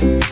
Bye.